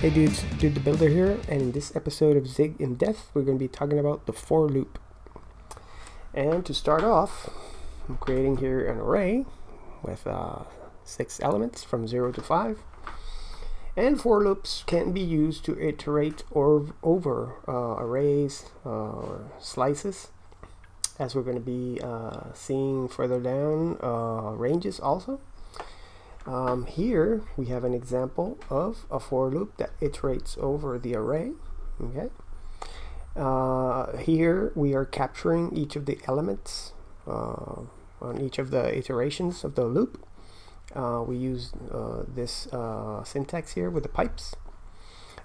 Hey dudes, Dude the Builder here, and in this episode of Zig in Depth, we're going to be talking about the for loop. And to start off, I'm creating here an array with uh, six elements from 0 to 5. And for loops can be used to iterate or over uh, arrays uh, or slices, as we're going to be uh, seeing further down uh, ranges also. Um, here we have an example of a for loop that iterates over the array. Okay. Uh, here we are capturing each of the elements uh, on each of the iterations of the loop. Uh, we use uh, this uh, syntax here with the pipes.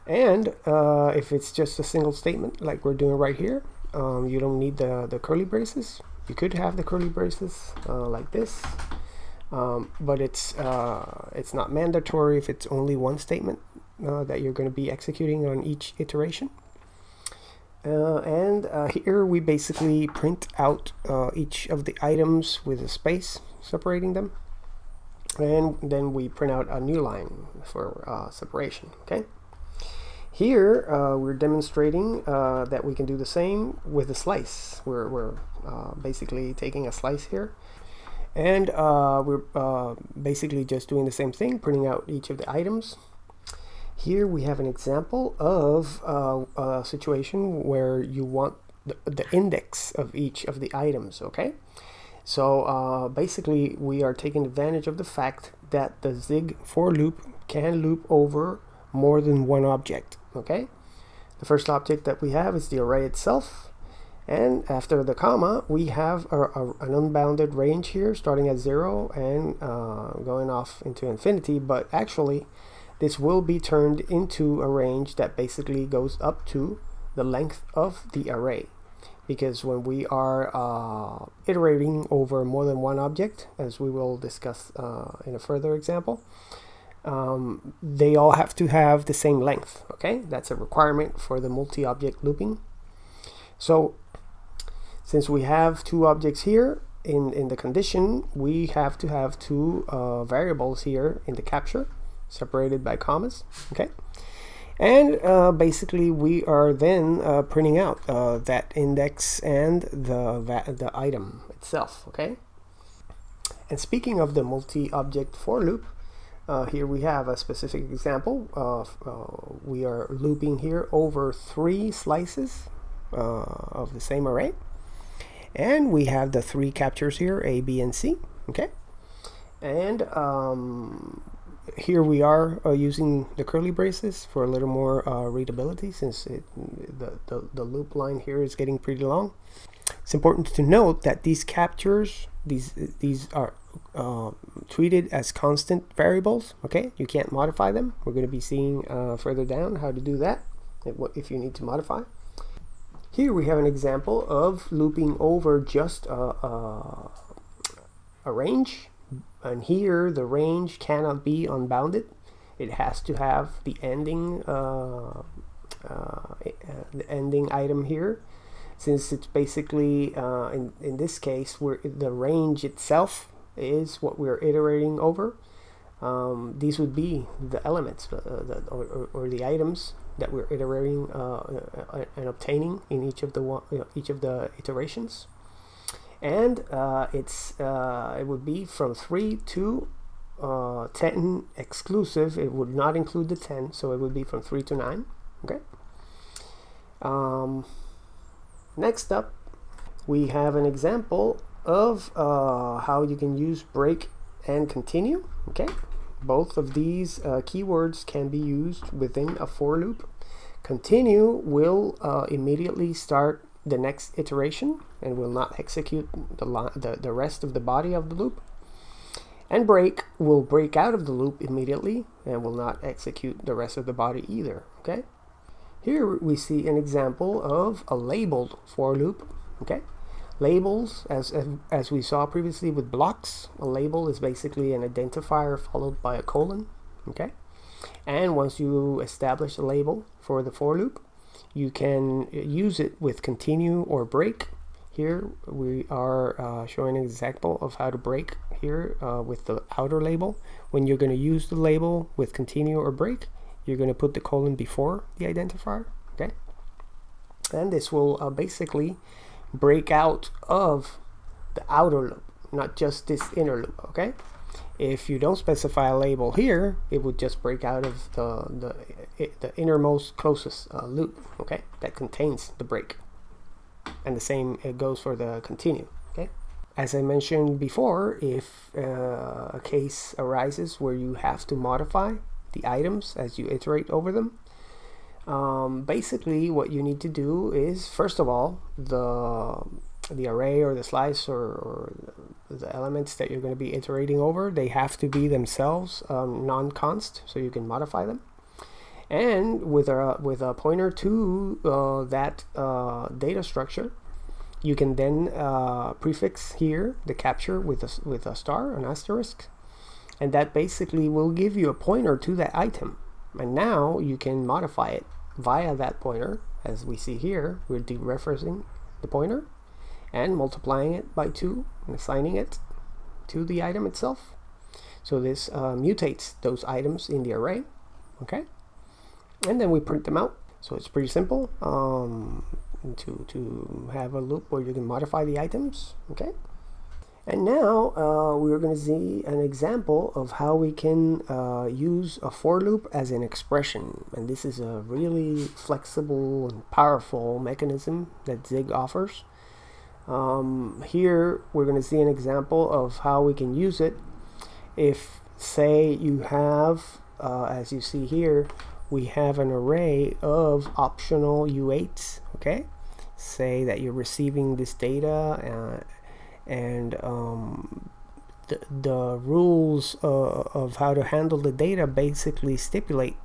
And uh, if it's just a single statement like we're doing right here, um, you don't need the, the curly braces. You could have the curly braces like this um, but it's uh, it's not mandatory if it's only one statement uh, that you're going to be executing on each iteration. Uh, and uh, here we basically print out uh, each of the items with a space separating them. And then we print out a new line for uh, separation, okay? Here we're demonstrating that we can do the same with a slice. We're, we're basically taking a slice here and uh, we're uh, basically just doing the same thing printing out each of the items. Here we have an example of uh, a situation where you want the, the, index of each of the items okay? So uh, basically we are taking advantage of the fact that the zig for loop can loop over more than one object okay? The first object that we have is the array itself and after the comma, we have a, a, an unbounded range here starting at zero and uh, going off into infinity. But actually, this will be turned into a range that basically goes up to the length of the array. Because when we are uh, iterating over more than one object, as we will discuss uh, in a further example, um, they all have to have the same length. Okay, that's a requirement for the multi-object looping. So since we have two objects here in, in the condition, we have to have two uh, variables here in the capture separated by commas, okay? And uh, basically we are then uh, printing out uh, that index and the, the item itself, okay? And speaking of the multi-object for loop, uh, here we have a specific example uh, we are looping here over three slices of the same array. And we have the three captures here a b and c okay? And um, here we are uh, using the curly braces for a little more uh, readability since it, the, the, the loop line here is getting pretty long. It's important to note that these captures these these are uh, treated as constant variables okay? You can't modify them. We're going to be seeing uh, further down how to do that if you need to modify here we have an example of looping over just a, a, a range and here the range cannot be unbounded. It has to have the ending uh, uh, the ending item here since it's basically uh, in, in this case where the range itself is what we're iterating over. Um, these would be the elements uh, the, or, or, the items that we're iterating uh, uh, and obtaining in each of the one, you know, each of the iterations. And uh, it's uh, it would be from 3 to uh, 10 exclusive. It would not include the 10 so it would be from 3 to 9 okay? Um, next up we have an example of uh, how you can use break and continue. Okay both of these uh, keywords can be used within a for loop. Continue will uh, immediately start the next iteration and will not execute the, the, the rest of the body of the loop. And break will break out of the loop immediately and will not execute the rest of the body either. Okay. Here we see an example of a labeled for loop. Okay. Labels, as, as we saw previously with blocks, a label is basically an identifier followed by a colon, okay? And once you establish a label for the for loop, you can use it with continue or break. Here we are uh, showing an example of how to break here uh, with the outer label. When you're going to use the label with continue or break, you're going to put the colon before the identifier, okay? And this will uh, basically break out of the outer loop, not just this inner loop, okay? If you don't specify a label here, it would just break out of the, the, the innermost closest uh, loop, okay? That contains the break. And the same it goes for the continue, okay? As I mentioned before, if uh, a case arises where you have to modify the items as you iterate over them, um, basically what you need to do is, first of all, the the array or the slice or, or, the elements that you're going to be iterating over, they have to be themselves um, non-const, so you can modify them. And with a, with a pointer to uh, that uh, data structure, you can then uh, prefix here the capture with a, with a star, an asterisk, and that basically will give you a pointer to that item. And now you can modify it via that pointer, as we see here, we're dereferencing the pointer, and multiplying it by 2 and assigning it to the item itself. So this uh, mutates those items in the array, okay? And then we print them out. So it's pretty simple um, to, to have a loop where you can modify the items, okay? And now uh, we're going to see an example of how we can uh, use a for loop as an expression. And this is a really flexible and powerful mechanism that Zig offers. Um, here we're going to see an example of how we can use it if say you have uh, as you see here we have an array of optional U8s okay say that you're receiving this data uh, and um, the, the rules uh, of how to handle the data basically stipulate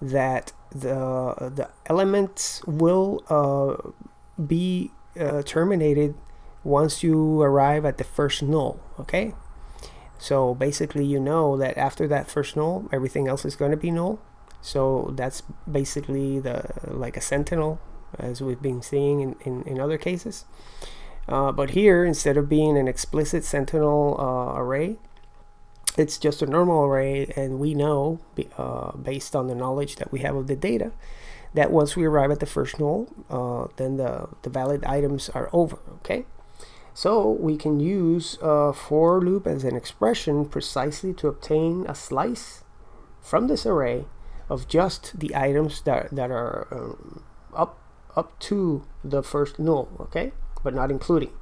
that the the elements will uh, be uh, terminated once you arrive at the first null okay? So basically you know that after that first null everything else is going to be null. So that's basically the like a sentinel as we've been seeing in, in, in other cases uh, but here instead of being an explicit sentinel uh, array it's just a normal array and we know uh, based on the knowledge that we have of the data that once we arrive at the first null, uh, then the, the valid items are over, okay? So we can use a for loop as an expression precisely to obtain a slice from this array of just the items that, that are um, up, up to the first null, okay? But not including.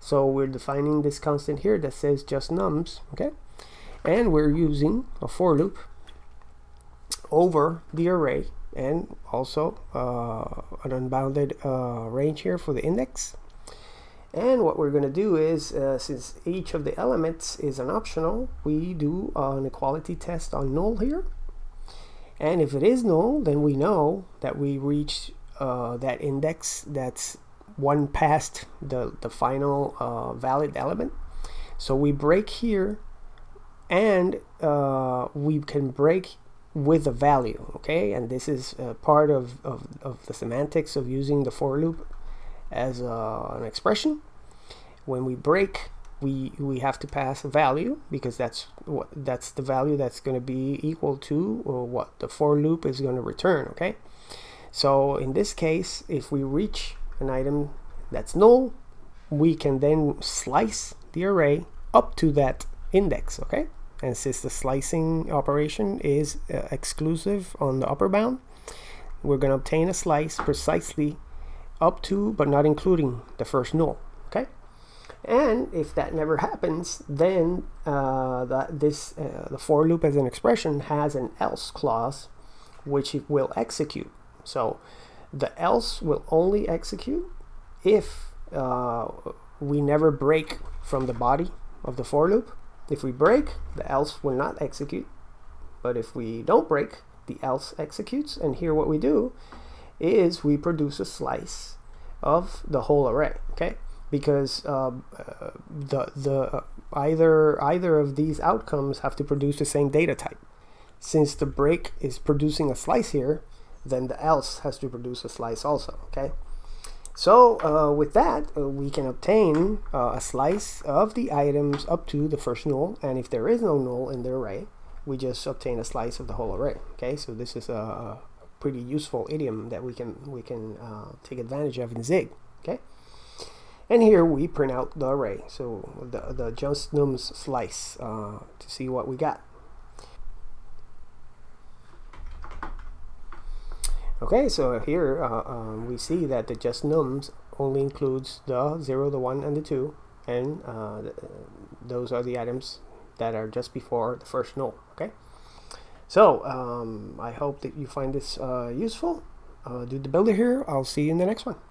So we're defining this constant here that says just nums, okay? And we're using a for loop over the array and also uh, an unbounded uh, range here for the index and what we're going to do is uh, since each of the elements is an optional we do an equality test on null here and if it is null then we know that we reach uh, that index that's one past the, the final uh, valid element. So we break here and uh, we can break with a value okay? And this is uh, part of, of, of, the semantics of using the for loop as uh, an expression. When we break we we have to pass a value because that's what that's the value that's going to be equal to or what the for loop is going to return okay? So in this case if we reach an item that's null we can then slice the array up to that index okay? And since the slicing operation is uh, exclusive on the upper bound we're going to obtain a slice precisely up to but not including the first null okay? And if that never happens then uh, that this uh, the for loop as an expression has an else clause which it will execute. So the else will only execute if uh, we never break from the body of the for loop if we break, the else will not execute. But if we don't break, the else executes. And here what we do is we produce a slice of the whole array, okay? Because uh, uh, the, the, uh, either, either of these outcomes have to produce the same data type. Since the break is producing a slice here, then the else has to produce a slice also, okay? So uh, with that, uh, we can obtain uh, a slice of the items up to the first null, and if there is no null in the array, we just obtain a slice of the whole array. Okay, so this is a pretty useful idiom that we can we can uh, take advantage of in Zig. Okay, and here we print out the array, so the the just nums slice uh, to see what we got. Okay, so here uh, um, we see that the just nums only includes the 0, the 1, and the 2, and uh, those are the items that are just before the first null. Okay, so um, I hope that you find this uh, useful. Uh, Dude the Builder here. I'll see you in the next one.